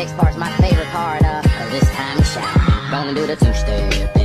next part's my favorite part. Uh, this time to shout. Gonna do the two-step